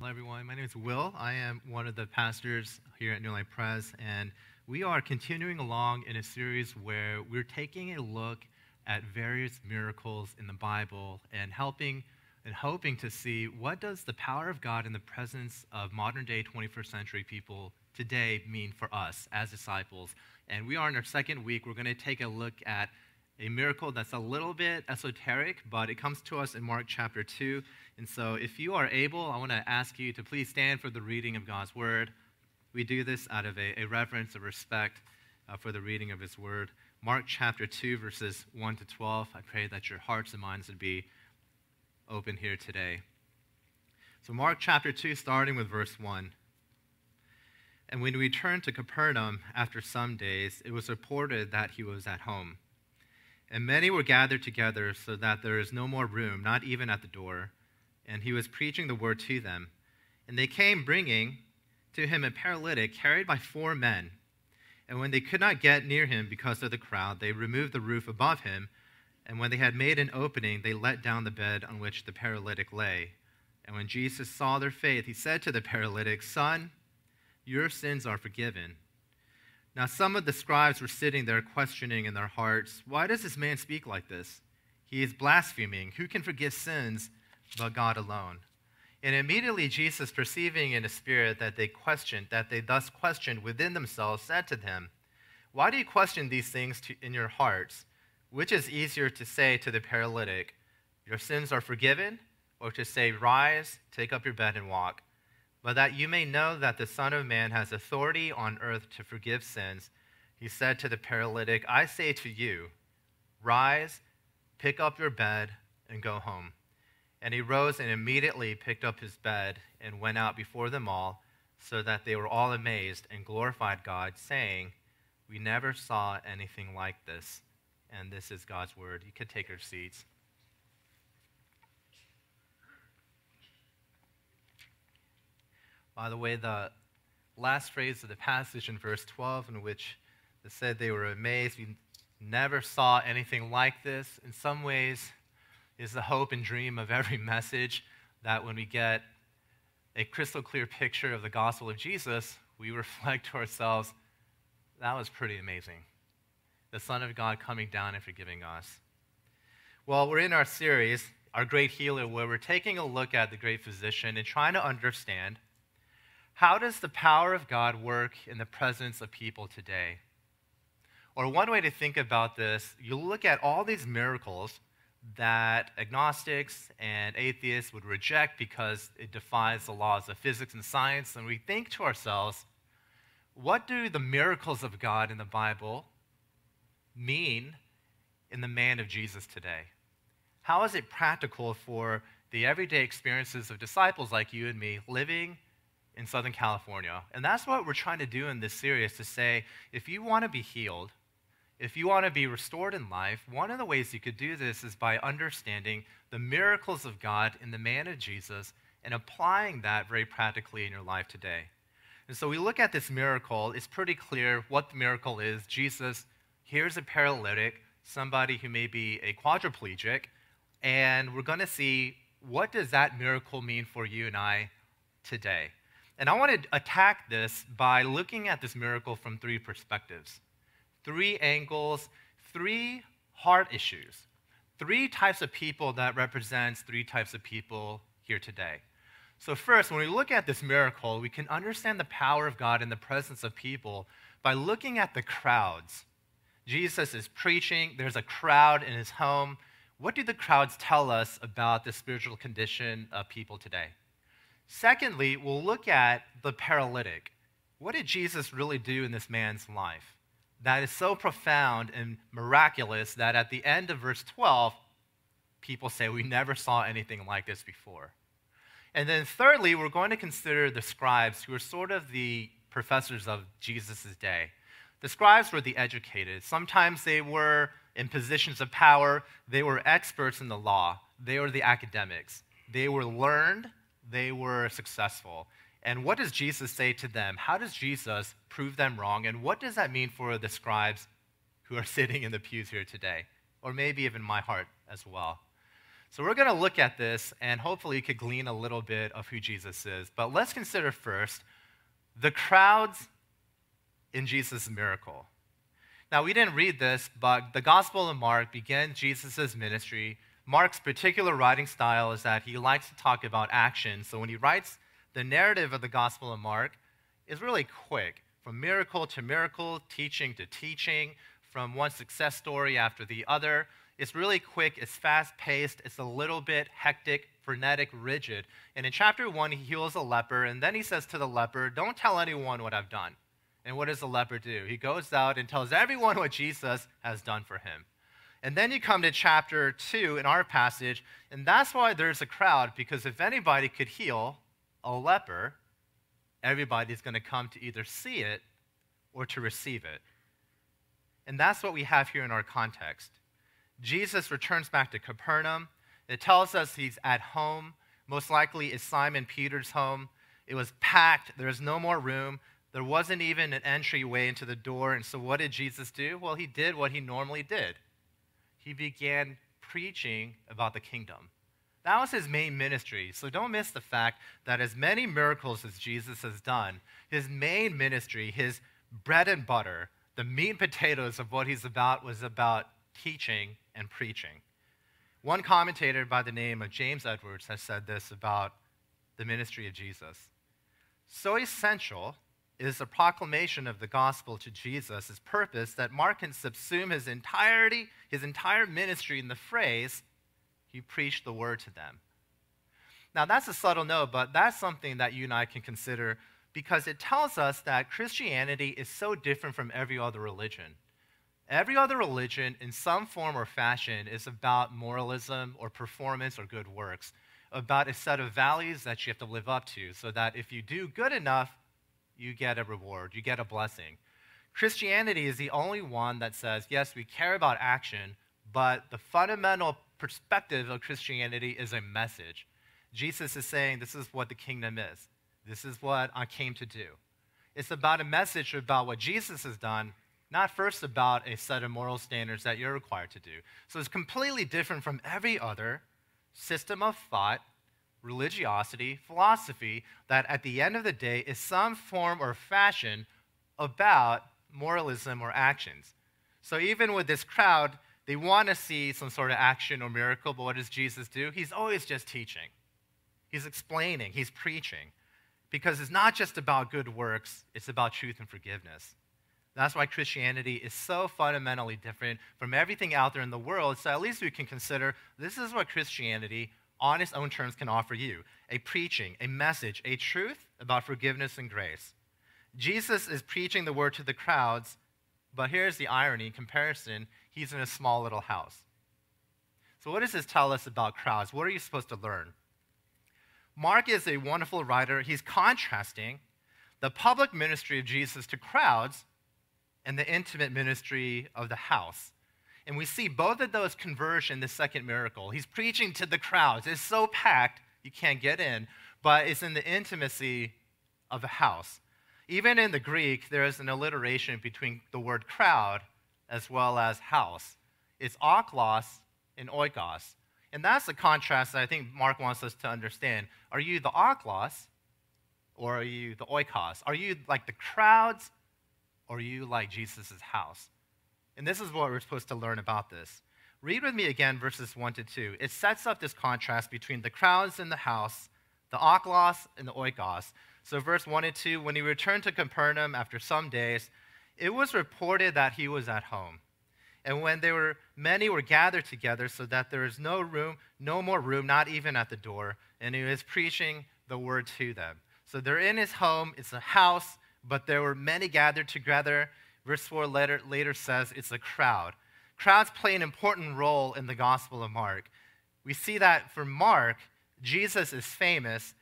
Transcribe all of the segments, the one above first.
Hello, everyone. My name is Will. I am one of the pastors here at New Life Pres, and we are continuing along in a series where we're taking a look at various miracles in the Bible and helping and hoping to see what does the power of God in the presence of modern day 21st century people today mean for us as disciples. And we are in our second week. We're going to take a look at a miracle that's a little bit esoteric, but it comes to us in Mark chapter 2. And so, if you are able, I want to ask you to please stand for the reading of God's word. We do this out of a, a reverence, a respect uh, for the reading of his word. Mark chapter 2, verses 1 to 12. I pray that your hearts and minds would be open here today. So, Mark chapter 2, starting with verse 1. And when we returned to Capernaum after some days, it was reported that he was at home. And many were gathered together so that there is no more room, not even at the door. And he was preaching the word to them. And they came bringing to him a paralytic carried by four men. And when they could not get near him because of the crowd, they removed the roof above him. And when they had made an opening, they let down the bed on which the paralytic lay. And when Jesus saw their faith, he said to the paralytic, Son, your sins are forgiven. Now, some of the scribes were sitting there questioning in their hearts, Why does this man speak like this? He is blaspheming. Who can forgive sins but God alone? And immediately Jesus, perceiving in his spirit that they questioned, that they thus questioned within themselves, said to them, Why do you question these things to, in your hearts? Which is easier to say to the paralytic, Your sins are forgiven, or to say, Rise, take up your bed and walk? But that you may know that the Son of Man has authority on earth to forgive sins, he said to the paralytic, I say to you, rise, pick up your bed, and go home. And he rose and immediately picked up his bed and went out before them all, so that they were all amazed and glorified God, saying, We never saw anything like this. And this is God's word. You could take your seats. By the way, the last phrase of the passage in verse 12, in which it said they were amazed, we never saw anything like this, in some ways is the hope and dream of every message that when we get a crystal clear picture of the gospel of Jesus, we reflect to ourselves, that was pretty amazing. The Son of God coming down and forgiving us. Well, we're in our series, Our Great Healer, where we're taking a look at the great physician and trying to understand how does the power of God work in the presence of people today? Or one way to think about this, you look at all these miracles that agnostics and atheists would reject because it defies the laws of physics and science, and we think to ourselves, what do the miracles of God in the Bible mean in the man of Jesus today? How is it practical for the everyday experiences of disciples like you and me living in Southern California. And that's what we're trying to do in this series to say if you want to be healed, if you want to be restored in life, one of the ways you could do this is by understanding the miracles of God in the man of Jesus and applying that very practically in your life today. And so we look at this miracle, it's pretty clear what the miracle is. Jesus here's a paralytic, somebody who may be a quadriplegic, and we're going to see what does that miracle mean for you and I today. And I want to attack this by looking at this miracle from three perspectives three angles, three heart issues, three types of people that represents three types of people here today. So, first, when we look at this miracle, we can understand the power of God in the presence of people by looking at the crowds. Jesus is preaching, there's a crowd in his home. What do the crowds tell us about the spiritual condition of people today? Secondly, we'll look at the paralytic. What did Jesus really do in this man's life? That is so profound and miraculous that at the end of verse 12, people say, We never saw anything like this before. And then, thirdly, we're going to consider the scribes, who are sort of the professors of Jesus' day. The scribes were the educated. Sometimes they were in positions of power, they were experts in the law, they were the academics. They were learned, they were successful. And what does Jesus say to them? How does Jesus prove them wrong? And what does that mean for the scribes who are sitting in the pews here today? Or maybe even my heart as well. So we're going to look at this, and hopefully you could glean a little bit of who Jesus is. But let's consider first the crowds in Jesus' miracle. Now, we didn't read this, but the Gospel of Mark begins Jesus' ministry. Mark's particular writing style is that he likes to talk about action. So when he writes the narrative of the Gospel of Mark, it's really quick from miracle to miracle, teaching to teaching, from one success story after the other. It's really quick, it's fast paced, it's a little bit hectic, frenetic, rigid. And in chapter one, he heals a leper, and then he says to the leper, Don't tell anyone what I've done. And what does the leper do? He goes out and tells everyone what Jesus has done for him. And then you come to chapter 2 in our passage, and that's why there's a crowd, because if anybody could heal a leper, everybody's going to come to either see it or to receive it. And that's what we have here in our context. Jesus returns back to Capernaum. It tells us he's at home. Most likely, it's Simon Peter's home. It was packed, there was no more room. There wasn't even an entryway into the door. And so, what did Jesus do? Well, he did what he normally did he began preaching about the kingdom. That was his main ministry. So don't miss the fact that as many miracles as Jesus has done, his main ministry, his bread and butter, the meat and potatoes of what he's about was about teaching and preaching. One commentator by the name of James Edwards has said this about the ministry of Jesus. So essential is the proclamation of the gospel to Jesus, his purpose, that Mark can subsume his entirety, his entire ministry in the phrase, he preached the word to them. Now, that's a subtle note, but that's something that you and I can consider because it tells us that Christianity is so different from every other religion. Every other religion, in some form or fashion, is about moralism or performance or good works, about a set of values that you have to live up to, so that if you do good enough, you get a reward, you get a blessing. Christianity is the only one that says, yes, we care about action, but the fundamental perspective of Christianity is a message. Jesus is saying, this is what the kingdom is. This is what I came to do. It's about a message about what Jesus has done, not first about a set of moral standards that you're required to do. So it's completely different from every other system of thought religiosity, philosophy that at the end of the day is some form or fashion about moralism or actions. So even with this crowd, they want to see some sort of action or miracle, but what does Jesus do? He's always just teaching. He's explaining, he's preaching. Because it's not just about good works, it's about truth and forgiveness. That's why Christianity is so fundamentally different from everything out there in the world. So at least we can consider this is what Christianity on its own terms can offer you a preaching, a message, a truth about forgiveness and grace. Jesus is preaching the word to the crowds, but here's the irony in comparison he's in a small little house. So, what does this tell us about crowds? What are you supposed to learn? Mark is a wonderful writer. He's contrasting the public ministry of Jesus to crowds and the intimate ministry of the house. And we see both of those converge in the second miracle. He's preaching to the crowds. It's so packed, you can't get in, but it's in the intimacy of a house. Even in the Greek, there is an alliteration between the word crowd as well as house. It's ochlos and oikos. And that's the contrast that I think Mark wants us to understand. Are you the ochlos or are you the oikos? Are you like the crowds or are you like Jesus' house? And this is what we're supposed to learn about this. Read with me again verses 1 to 2. It sets up this contrast between the crowds in the house, the ochlos and the oikos. So, verse 1 and 2 when he returned to Capernaum after some days, it was reported that he was at home. And when there were many were gathered together, so that there is no room, no more room, not even at the door, and he was preaching the word to them. So they're in his home, it's a house, but there were many gathered together, Verse 4 later, later says it's a crowd. Crowds play an important role in the Gospel of Mark. We see that for Mark, Jesus is famous,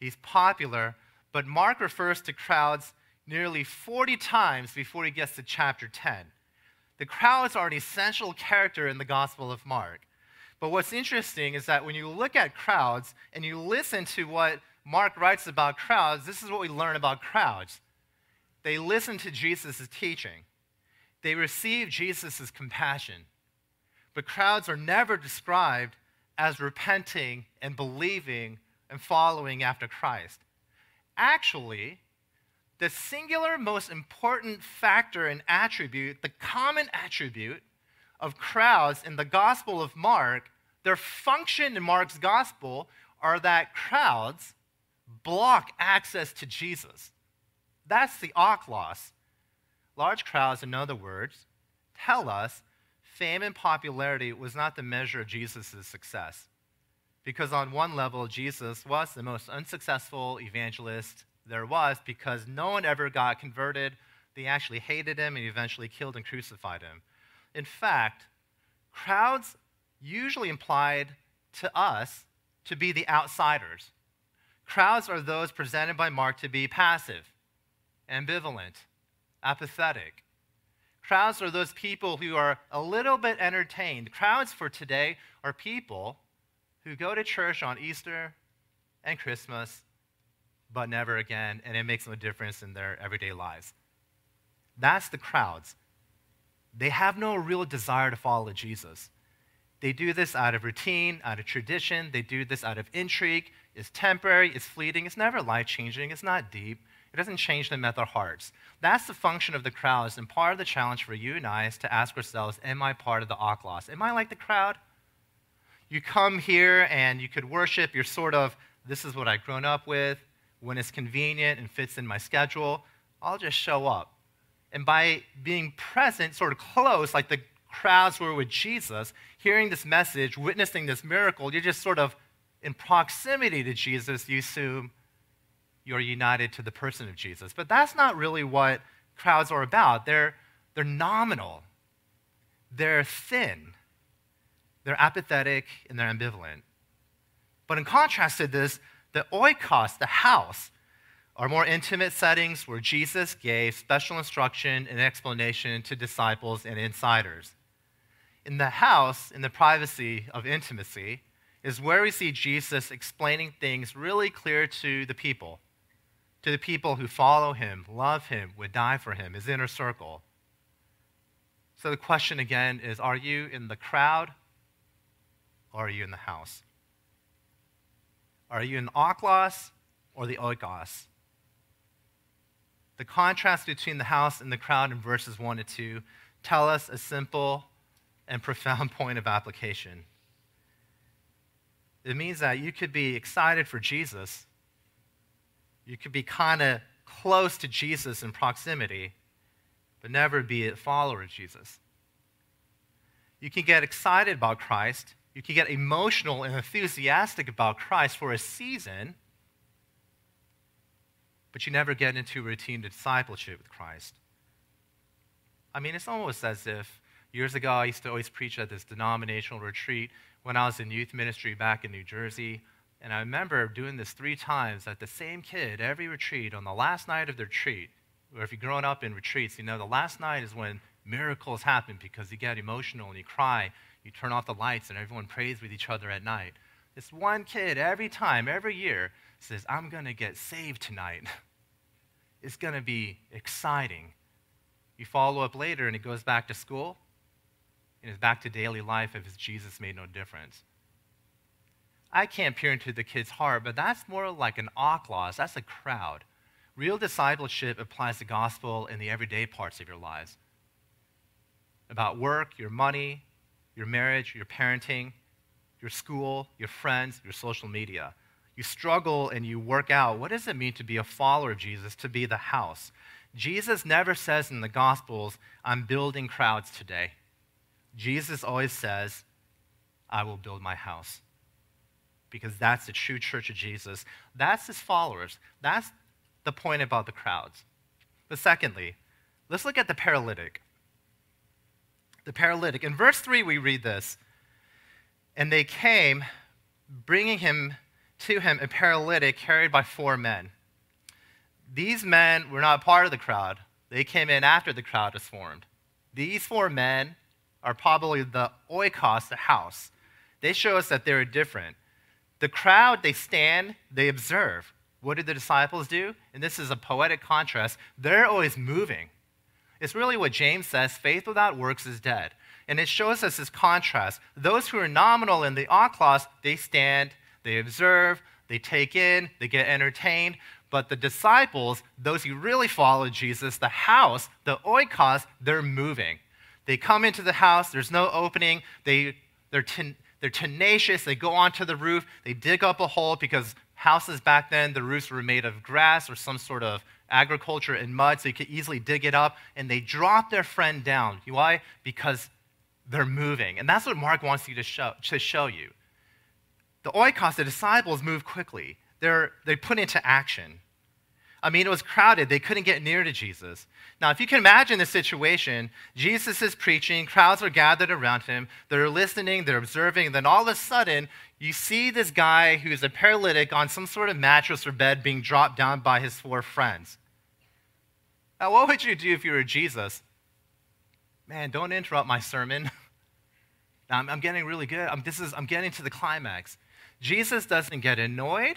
he's popular, but Mark refers to crowds nearly 40 times before he gets to chapter 10. The crowds are an essential character in the Gospel of Mark. But what's interesting is that when you look at crowds and you listen to what Mark writes about crowds, this is what we learn about crowds. They listened to Jesus' teaching. They received Jesus' compassion. But crowds are never described as repenting and believing and following after Christ. Actually, the singular most important factor and attribute, the common attribute of crowds in the Gospel of Mark, their function in Mark's Gospel are that crowds block access to Jesus. That's the oikos. Large crowds, in other words, tell us fame and popularity was not the measure of Jesus' success. Because on one level, Jesus was the most unsuccessful evangelist there was because no one ever got converted. They actually hated him and eventually killed and crucified him. In fact, crowds usually implied to us to be the outsiders. Crowds are those presented by Mark to be passive, ambivalent, apathetic. Crowds are those people who are a little bit entertained. Crowds for today are people who go to church on Easter and Christmas, but never again, and it makes no difference in their everyday lives. That's the crowds. They have no real desire to follow Jesus. They do this out of routine, out of tradition. They do this out of intrigue. It's temporary, it's fleeting, it's never life changing, it's not deep. It doesn't change them at their hearts. That's the function of the crowds, and part of the challenge for you and I is to ask ourselves Am I part of the oikos? Am I like the crowd? You come here and you could worship, you're sort of, this is what I've grown up with. When it's convenient and fits in my schedule, I'll just show up. And by being present, sort of close, like the crowds were with Jesus, hearing this message, witnessing this miracle, you're just sort of in proximity to Jesus, you assume you're united to the person of Jesus. But that's not really what crowds are about. They're, they're nominal, they're thin, they're apathetic, and they're ambivalent. But in contrast to this, the oikos, the house, are more intimate settings where Jesus gave special instruction and explanation to disciples and insiders. In the house, in the privacy of intimacy, is where we see Jesus explaining things really clear to the people, to the people who follow him, love him, would die for him, his inner circle. So the question again is are you in the crowd or are you in the house? Are you in oikos or the oikos? The contrast between the house and the crowd in verses 1 to 2 tell us a simple and profound point of application. It means that you could be excited for Jesus. You could be kind of close to Jesus in proximity, but never be a follower of Jesus. You can get excited about Christ. You can get emotional and enthusiastic about Christ for a season, but you never get into routine discipleship with Christ. I mean, it's almost as if years ago I used to always preach at this denominational retreat when I was in youth ministry back in New Jersey. And I remember doing this three times that the same kid, every retreat, on the last night of the retreat, or if you've grown up in retreats, you know the last night is when miracles happen because you get emotional and you cry, you turn off the lights, and everyone prays with each other at night. This one kid, every time, every year, says, I'm going to get saved tonight. it's going to be exciting. You follow up later, and he goes back to school, and is back to daily life if his Jesus made no difference. I can't peer into the kid's heart, but that's more like an oikos. That's a crowd. Real discipleship applies the gospel in the everyday parts of your lives about work, your money, your marriage, your parenting, your school, your friends, your social media. You struggle and you work out. What does it mean to be a follower of Jesus, to be the house? Jesus never says in the Gospels, I'm building crowds today. Jesus always says, I will build my house. Because that's the true church of Jesus. That's his followers. That's the point about the crowds. But secondly, let's look at the paralytic. The paralytic. In verse 3, we read this And they came, bringing him to him a paralytic carried by four men. These men were not part of the crowd, they came in after the crowd was formed. These four men are probably the oikos, the house. They show us that they're different. The crowd, they stand, they observe. What did the disciples do? And this is a poetic contrast. They're always moving. It's really what James says faith without works is dead. And it shows us this contrast. Those who are nominal in the oikos, they stand, they observe, they take in, they get entertained. But the disciples, those who really follow Jesus, the house, the oikos, they're moving. They come into the house, there's no opening, they, they're, ten, they're tenacious, they go onto the roof, they dig up a hole because houses back then, the roofs were made of grass or some sort of agriculture and mud, so you could easily dig it up, and they drop their friend down. Why? Because they're moving. And that's what Mark wants you to show, to show you. The oikos, the disciples, move quickly. They're, they put into action. I mean, it was crowded. They couldn't get near to Jesus. Now, if you can imagine the situation, Jesus is preaching, crowds are gathered around him, they're listening, they're observing, and then all of a sudden, you see this guy who's a paralytic on some sort of mattress or bed being dropped down by his four friends. Now, what would you do if you were Jesus? Man, don't interrupt my sermon. I'm, I'm, getting really good. I'm, this is, I'm getting to the climax. Jesus doesn't get annoyed.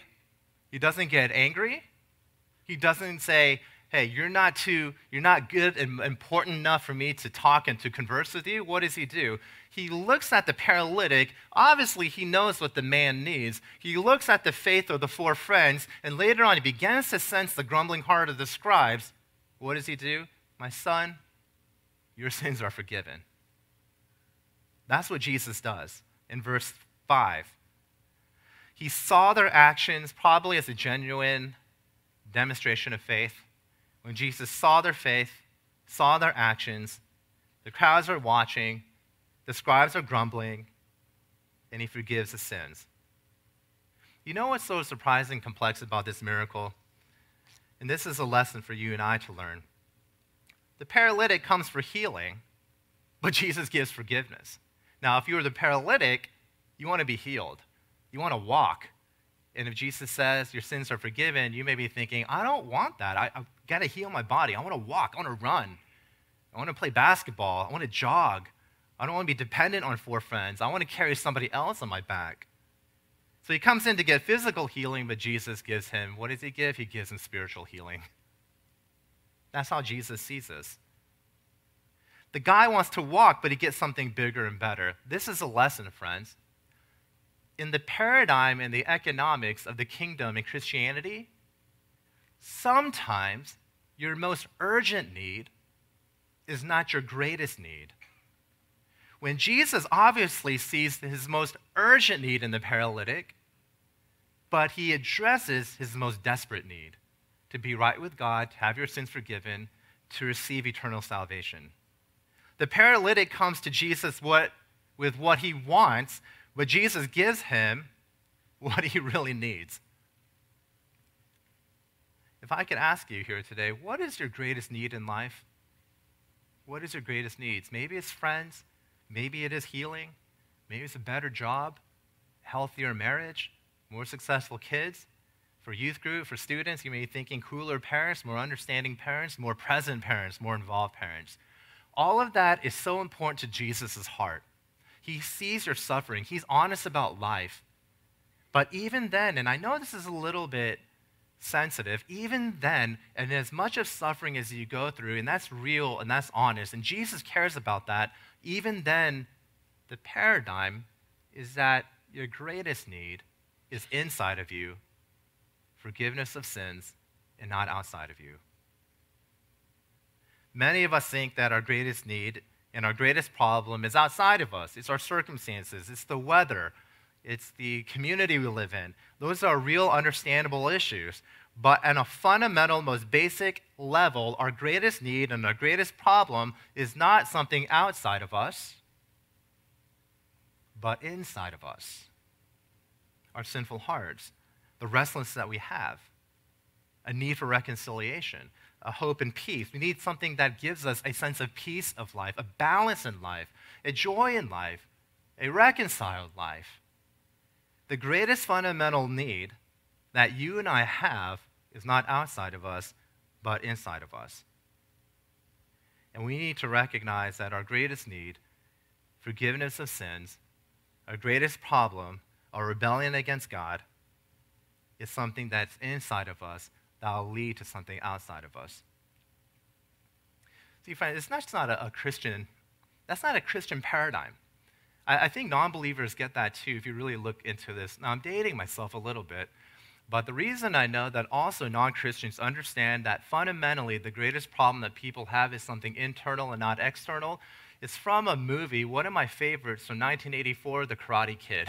He doesn't get angry. He doesn't say, hey, you're not too, you're not good and important enough for me to talk and to converse with you. What does he do? He looks at the paralytic. Obviously, he knows what the man needs. He looks at the faith of the four friends, and later on, he begins to sense the grumbling heart of the scribes. What does he do? My son, your sins are forgiven. That's what Jesus does in verse 5. He saw their actions probably as a genuine demonstration of faith. When Jesus saw their faith, saw their actions, the crowds are watching, the scribes are grumbling, and he forgives the sins. You know what's so surprising and complex about this miracle? And this is a lesson for you and I to learn. The paralytic comes for healing, but Jesus gives forgiveness. Now, if you were the paralytic, you want to be healed, you want to walk. And if Jesus says your sins are forgiven, you may be thinking, I don't want that. I, have got to heal my body. I want to walk. I want to run. I want to play basketball. I want to jog. I don't want to be dependent on four friends. I want to carry somebody else on my back. So he comes in to get physical healing, but Jesus gives him, what does he give? He gives him spiritual healing. That's how Jesus sees us. The guy wants to walk, but he gets something bigger and better. This is a lesson, friends. In the paradigm and the economics of the kingdom and Christianity, sometimes your most urgent need is not your greatest need. When Jesus obviously sees his most urgent need in the paralytic, but he addresses his most desperate need to be right with God, to have your sins forgiven, to receive eternal salvation. The paralytic comes to Jesus what, with what he wants, but Jesus gives him what he really needs. If I could ask you here today, what is your greatest need in life? What is your greatest needs? Maybe it's friends, maybe it is healing, maybe it's a better job, healthier marriage, more successful kids. For youth group, for students, you may be thinking cooler parents, more understanding parents, more present parents, more involved parents. All of that is so important to Jesus' heart. He sees your suffering, he's honest about life. But even then, and I know this is a little bit sensitive, even then, and as much of suffering as you go through, and that's real and that's honest, and Jesus cares about that, even then, the paradigm is that your greatest need is inside of you forgiveness of sins and not outside of you. Many of us think that our greatest need and our greatest problem is outside of us. It's our circumstances, it's the weather, it's the community we live in. Those are real, understandable issues. But on a fundamental, most basic level, our greatest need and our greatest problem is not something outside of us, but inside of us our sinful hearts, the restlessness that we have, a need for reconciliation, a hope and peace. We need something that gives us a sense of peace of life, a balance in life, a joy in life, a reconciled life. The greatest fundamental need that you and I have is not outside of us, but inside of us. And we need to recognize that our greatest need, forgiveness of sins, our greatest problem our rebellion against God is something that's inside of us that will lead to something outside of us. See, friends, it's not just not a, a Christian That's not a Christian paradigm. I, I think non believers get that too if you really look into this. Now, I'm dating myself a little bit, but the reason I know that also non Christians understand that fundamentally the greatest problem that people have is something internal and not external is from a movie, one of my favorites from 1984, The Karate Kid.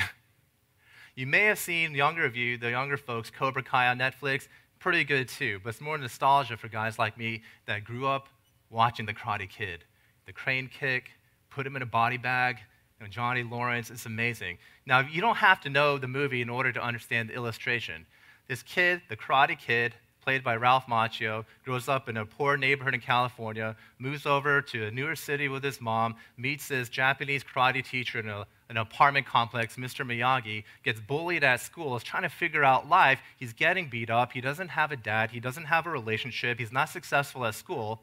you may have seen, younger of you, the younger folks, Cobra Kai on Netflix, pretty good too, but it's more nostalgia for guys like me that grew up watching The Karate Kid. The crane kick, put him in a body bag, you know, Johnny Lawrence, it's amazing. Now, you don't have to know the movie in order to understand the illustration. This kid, the Karate Kid, played by Ralph Macchio, grows up in a poor neighborhood in California, moves over to a newer city with his mom, meets his Japanese karate teacher in a, an apartment complex, Mr. Miyagi, gets bullied at school, is trying to figure out life. He's getting beat up. He doesn't have a dad. He doesn't have a relationship. He's not successful at school.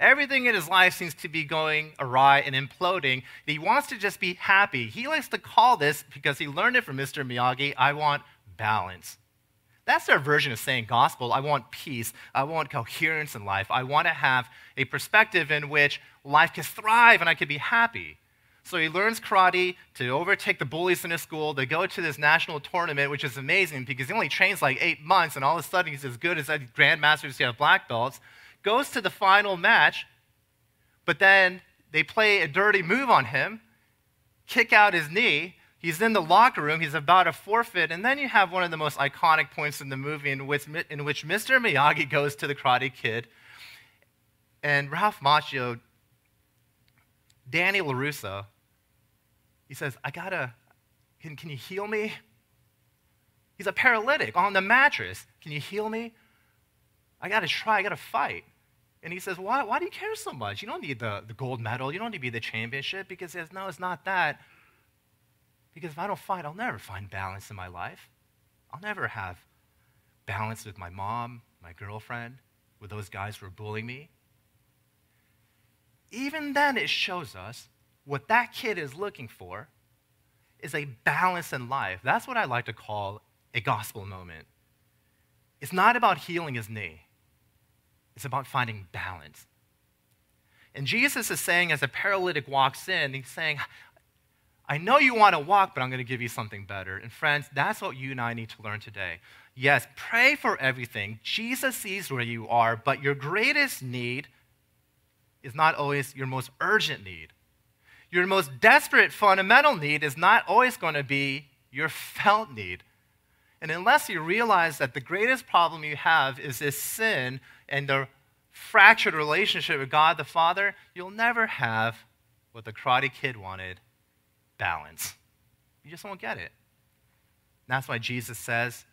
Everything in his life seems to be going awry and imploding. He wants to just be happy. He likes to call this, because he learned it from Mr. Miyagi, I want balance. That's their version of saying gospel. I want peace. I want coherence in life. I want to have a perspective in which life can thrive and I can be happy. So he learns karate to overtake the bullies in his school. They go to this national tournament, which is amazing because he only trains like eight months, and all of a sudden he's as good as that grandmasters who have black belts. Goes to the final match, but then they play a dirty move on him, kick out his knee, He's in the locker room, he's about to forfeit, and then you have one of the most iconic points in the movie in which, in which Mr. Miyagi goes to the Karate Kid, and Ralph Macchio, Danny LaRusso, he says, I gotta, can, can you heal me? He's a paralytic on the mattress. Can you heal me? I gotta try, I gotta fight. And he says, why, why do you care so much? You don't need the, the gold medal, you don't need to be the championship, because he says, No, it's not that. Because if I don't fight, I'll never find balance in my life. I'll never have balance with my mom, my girlfriend, with those guys who are bullying me. Even then, it shows us what that kid is looking for is a balance in life. That's what I like to call a gospel moment. It's not about healing his knee, it's about finding balance. And Jesus is saying, as a paralytic walks in, he's saying, I know you want to walk, but I'm going to give you something better. And friends, that's what you and I need to learn today. Yes, pray for everything. Jesus sees where you are, but your greatest need is not always your most urgent need. Your most desperate fundamental need is not always going to be your felt need. And unless you realize that the greatest problem you have is this sin and the fractured relationship with God the Father, you'll never have what the Karate Kid wanted balance. You just won't get it. And that's why Jesus says,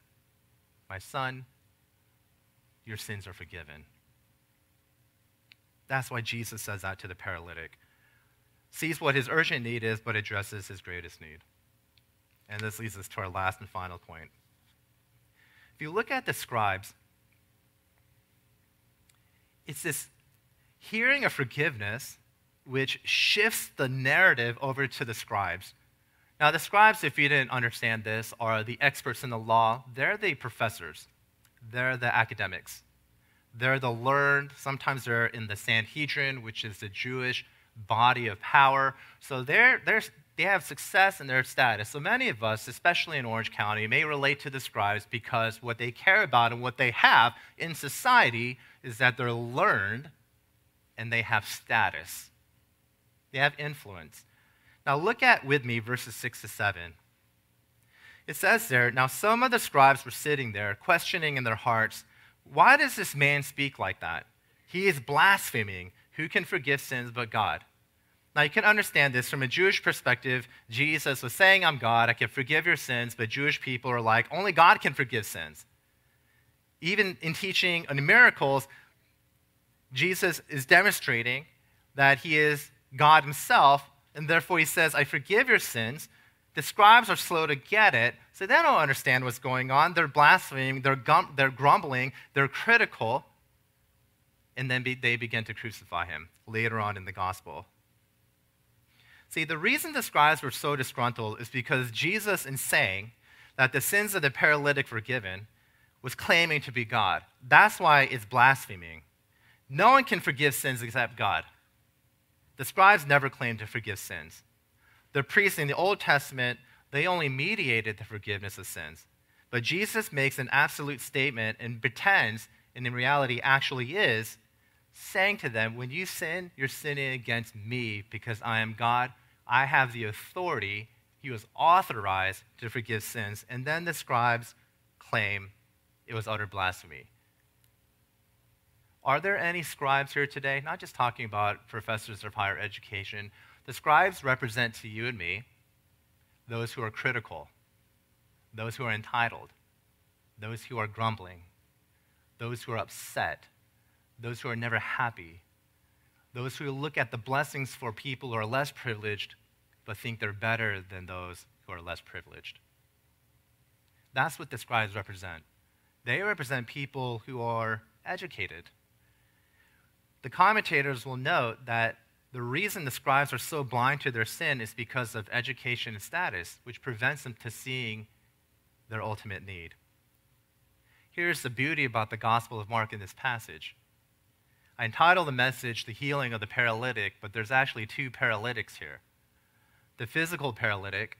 My son, your sins are forgiven. That's why Jesus says that to the paralytic. Sees what his urgent need is, but addresses his greatest need. And this leads us to our last and final point. If you look at the scribes, it's this hearing of forgiveness which shifts the narrative over to the scribes. Now, the scribes, if you didn't understand this, are the experts in the law. They're the professors, they're the academics. They're the learned. Sometimes they're in the Sanhedrin, which is the Jewish body of power. So they're, they're, they have success in their status. So many of us, especially in Orange County, may relate to the scribes because what they care about and what they have in society is that they're learned and they have status. They have influence. Now look at with me verses 6 to 7. It says there, Now some of the scribes were sitting there, questioning in their hearts, Why does this man speak like that? He is blaspheming. Who can forgive sins but God? Now you can understand this from a Jewish perspective. Jesus was saying, I'm God, I can forgive your sins, but Jewish people are like, only God can forgive sins. Even in teaching on miracles, Jesus is demonstrating that he is God himself, and therefore he says, I forgive your sins. The scribes are slow to get it, so they don't understand what's going on. They're blaspheming, they're, gum- they're grumbling, they're critical, and then be- they begin to crucify him later on in the gospel. See, the reason the scribes were so disgruntled is because Jesus, in saying that the sins of the paralytic were forgiven, was claiming to be God. That's why it's blaspheming. No one can forgive sins except God. The scribes never claimed to forgive sins. The priests in the Old Testament, they only mediated the forgiveness of sins. But Jesus makes an absolute statement and pretends, and in reality actually is, saying to them, When you sin, you're sinning against me because I am God. I have the authority. He was authorized to forgive sins. And then the scribes claim it was utter blasphemy. Are there any scribes here today? Not just talking about professors of higher education. The scribes represent to you and me those who are critical, those who are entitled, those who are grumbling, those who are upset, those who are never happy, those who look at the blessings for people who are less privileged but think they're better than those who are less privileged. That's what the scribes represent. They represent people who are educated. The commentators will note that the reason the scribes are so blind to their sin is because of education and status, which prevents them to seeing their ultimate need. Here's the beauty about the Gospel of Mark in this passage. I entitled the message The Healing of the Paralytic, but there's actually two paralytics here the physical paralytic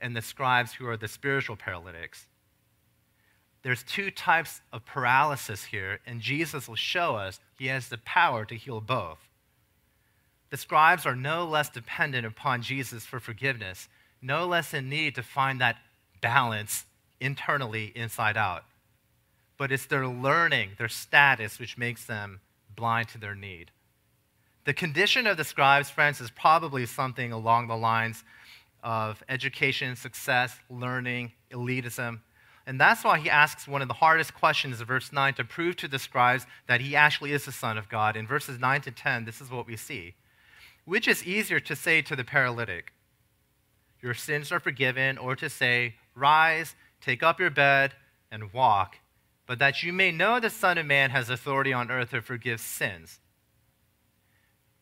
and the scribes who are the spiritual paralytics. There's two types of paralysis here, and Jesus will show us he has the power to heal both. The scribes are no less dependent upon Jesus for forgiveness, no less in need to find that balance internally inside out. But it's their learning, their status, which makes them blind to their need. The condition of the scribes, friends, is probably something along the lines of education, success, learning, elitism. And that's why he asks one of the hardest questions in verse 9 to prove to the scribes that he actually is the Son of God. In verses 9 to 10, this is what we see. Which is easier to say to the paralytic, Your sins are forgiven, or to say, Rise, take up your bed, and walk, but that you may know the Son of Man has authority on earth to forgive sins?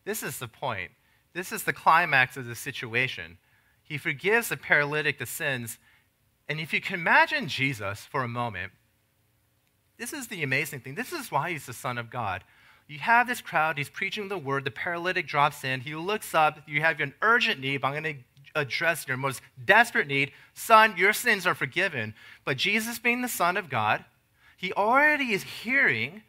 This is the point. This is the climax of the situation. He forgives the paralytic the sins. And if you can imagine Jesus for a moment, this is the amazing thing. This is why he's the Son of God. You have this crowd, he's preaching the word, the paralytic drops in, he looks up, you have an urgent need, but I'm going to address your most desperate need. Son, your sins are forgiven. But Jesus, being the Son of God, he already is hearing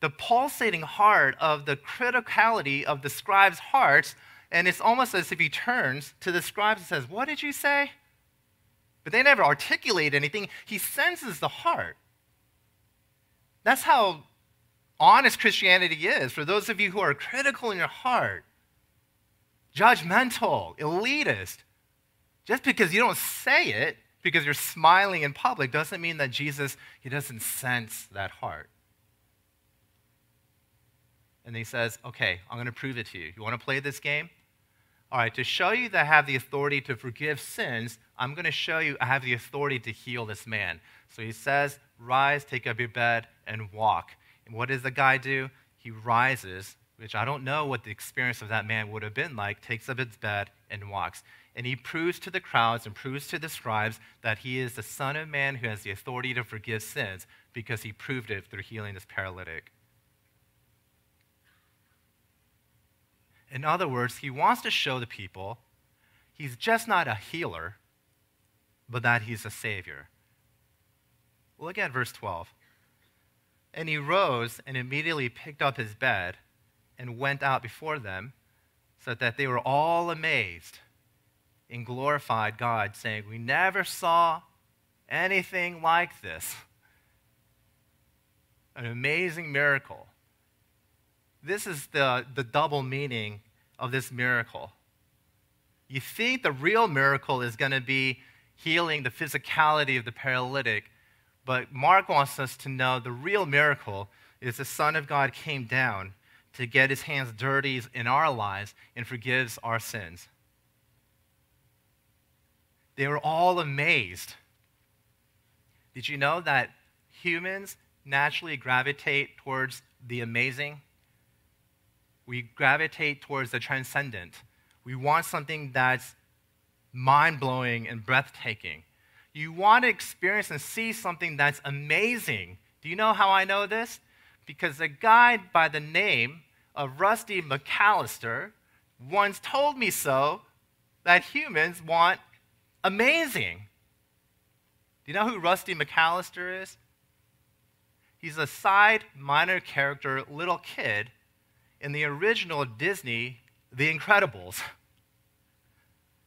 the pulsating heart of the criticality of the scribe's hearts, and it's almost as if he turns to the scribes and says, What did you say? But they never articulate anything. He senses the heart. That's how honest Christianity is. For those of you who are critical in your heart, judgmental, elitist, just because you don't say it, because you're smiling in public, doesn't mean that Jesus, he doesn't sense that heart and he says, Okay, I'm going to prove it to you. You want to play this game? All right, to show you that I have the authority to forgive sins, I'm going to show you I have the authority to heal this man. So he says, Rise, take up your bed, and walk. And what does the guy do? He rises, which I don't know what the experience of that man would have been like, takes up his bed, and walks. And he proves to the crowds and proves to the scribes that he is the Son of Man who has the authority to forgive sins because he proved it through healing this paralytic. In other words, he wants to show the people he's just not a healer, but that he's a savior. Look at verse 12. And he rose and immediately picked up his bed and went out before them, so that they were all amazed and glorified God, saying, We never saw anything like this. An amazing miracle. This is the, the double meaning of this miracle. You think the real miracle is going to be healing the physicality of the paralytic, but Mark wants us to know the real miracle is the Son of God came down to get his hands dirty in our lives and forgives our sins. They were all amazed. Did you know that humans naturally gravitate towards the amazing? We gravitate towards the transcendent. We want something that's mind blowing and breathtaking. You want to experience and see something that's amazing. Do you know how I know this? Because a guy by the name of Rusty McAllister once told me so that humans want amazing. Do you know who Rusty McAllister is? He's a side minor character little kid in the original Disney The Incredibles.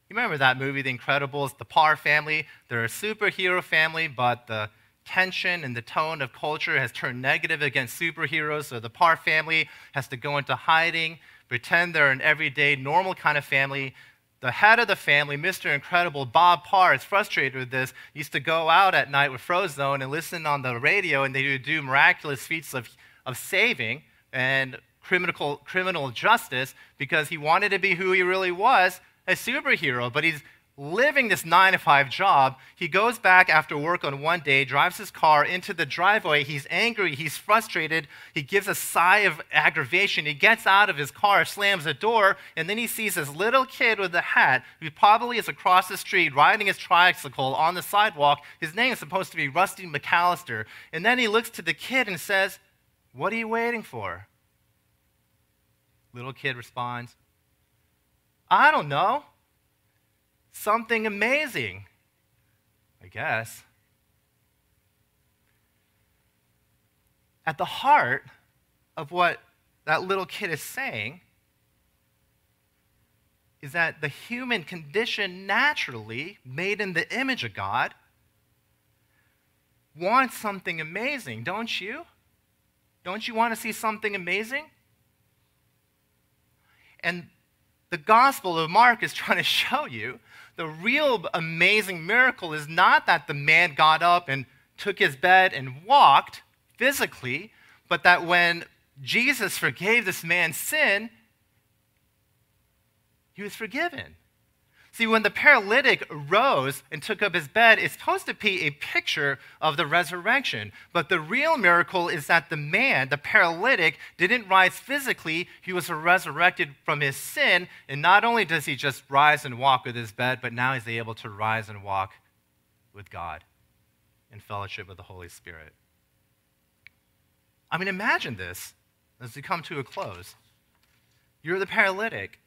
You remember that movie, The Incredibles? The Parr family, they're a superhero family, but the tension and the tone of culture has turned negative against superheroes, so the Parr family has to go into hiding, pretend they're an everyday, normal kind of family. The head of the family, Mr. Incredible, Bob Parr, is frustrated with this. He used to go out at night with Frozone and listen on the radio, and they would do miraculous feats of, of saving and criminal, criminal justice because he wanted to be who he really was, a superhero. But he's living this nine to five job. He goes back after work on one day, drives his car into the driveway. He's angry, he's frustrated. He gives a sigh of aggravation. He gets out of his car, slams the door, and then he sees this little kid with a hat who probably is across the street riding his tricycle on the sidewalk. His name is supposed to be Rusty McAllister. And then he looks to the kid and says, What are you waiting for? Little kid responds, I don't know something amazing, I guess. At the heart of what that little kid is saying is that the human condition, naturally made in the image of God, wants something amazing, don't you? Don't you want to see something amazing? And the Gospel of Mark is trying to show you the real amazing miracle is not that the man got up and took his bed and walked physically, but that when Jesus forgave this man's sin, he was forgiven. See, when the paralytic rose and took up his bed, it's supposed to be a picture of the resurrection. But the real miracle is that the man, the paralytic, didn't rise physically, he was resurrected from his sin. And not only does he just rise and walk with his bed, but now he's able to rise and walk with God in fellowship with the Holy Spirit. I mean, imagine this as we come to a close. You're the paralytic.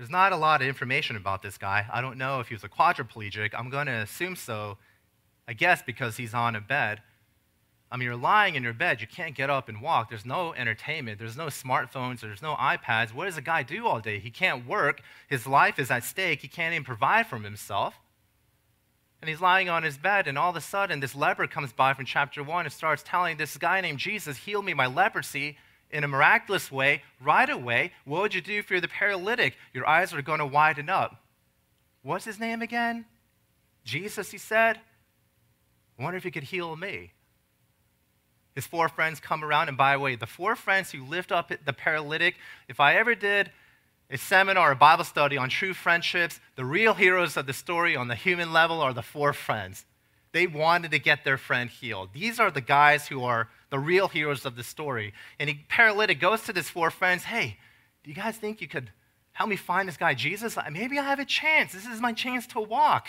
There's not a lot of information about this guy. I don't know if he was a quadriplegic. I'm going to assume so, I guess, because he's on a bed. I mean, you're lying in your bed. You can't get up and walk. There's no entertainment. There's no smartphones. There's no iPads. What does a guy do all day? He can't work. His life is at stake. He can't even provide for himself. And he's lying on his bed, and all of a sudden, this leper comes by from chapter 1 and starts telling this guy named Jesus, Heal me my leprosy in a miraculous way right away. What would you do if you're the paralytic? Your eyes are going to widen up. What's his name again? Jesus, he said. I wonder if he could heal me. His four friends come around, and by the way, the four friends who lift up the paralytic, if I ever did a seminar, a Bible study on true friendships, the real heroes of the story on the human level are the four friends. They wanted to get their friend healed. These are the guys who are the real heroes of the story. And he, paralytic, goes to his four friends Hey, do you guys think you could help me find this guy Jesus? Maybe I have a chance. This is my chance to walk.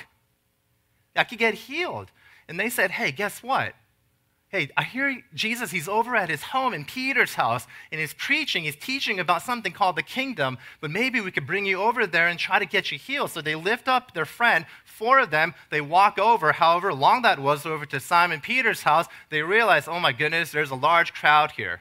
I could get healed. And they said, Hey, guess what? Hey, I hear Jesus, he's over at his home in Peter's house, and he's preaching, he's teaching about something called the kingdom, but maybe we could bring you over there and try to get you healed. So they lift up their friend, four of them, they walk over, however long that was, over to Simon Peter's house. They realize, oh my goodness, there's a large crowd here.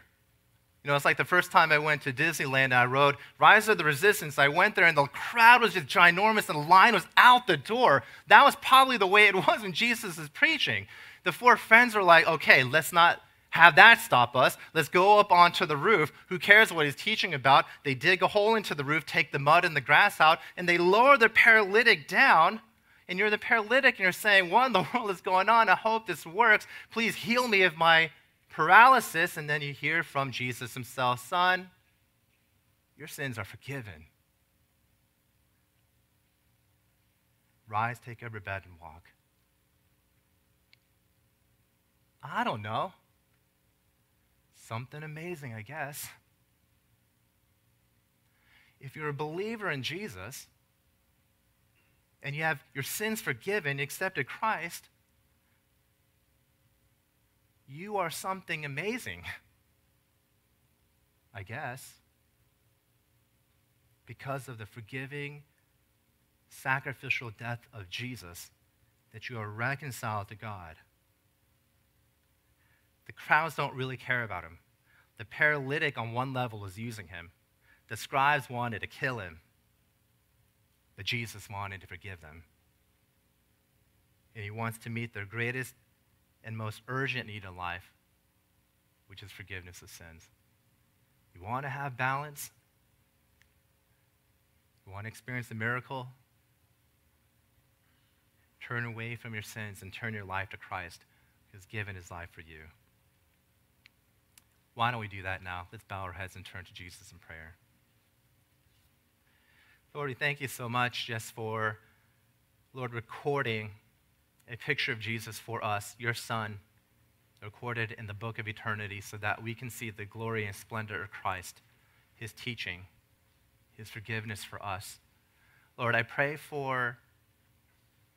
You know, it's like the first time I went to Disneyland and I rode Rise of the Resistance. I went there and the crowd was just ginormous and the line was out the door. That was probably the way it was when Jesus is preaching the four friends are like, okay, let's not have that stop us. Let's go up onto the roof. Who cares what he's teaching about? They dig a hole into the roof, take the mud and the grass out, and they lower the paralytic down. And you're the paralytic and you're saying, What in the world is going on? I hope this works. Please heal me of my paralysis. And then you hear from Jesus himself, Son, your sins are forgiven. Rise, take up your bed, and walk. I don't know. Something amazing, I guess. If you're a believer in Jesus and you have your sins forgiven, you accepted Christ, you are something amazing. I guess, because of the forgiving, sacrificial death of Jesus, that you are reconciled to God. The crowds don't really care about him. The paralytic, on one level, is using him. The scribes wanted to kill him, but Jesus wanted to forgive them. And he wants to meet their greatest and most urgent need in life, which is forgiveness of sins. You want to have balance? You want to experience a miracle? Turn away from your sins and turn your life to Christ, who has given his life for you. Why don't we do that now? Let's bow our heads and turn to Jesus in prayer. Lord, we thank you so much just for, Lord, recording a picture of Jesus for us, your Son, recorded in the book of eternity, so that we can see the glory and splendor of Christ, his teaching, his forgiveness for us. Lord, I pray for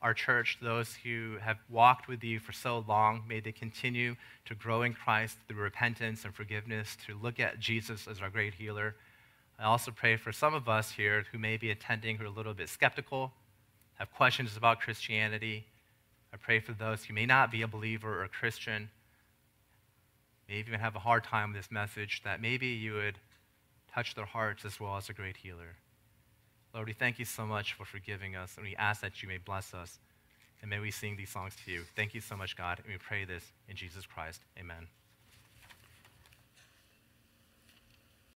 our church, those who have walked with you for so long, may they continue to grow in Christ through repentance and forgiveness, to look at Jesus as our great healer. I also pray for some of us here who may be attending who are a little bit skeptical, have questions about Christianity, I pray for those who may not be a believer or a Christian, may even have a hard time with this message, that maybe you would touch their hearts as well as a great healer. Lord, we thank you so much for forgiving us, and we ask that you may bless us, and may we sing these songs to you. Thank you so much, God, and we pray this in Jesus Christ. Amen.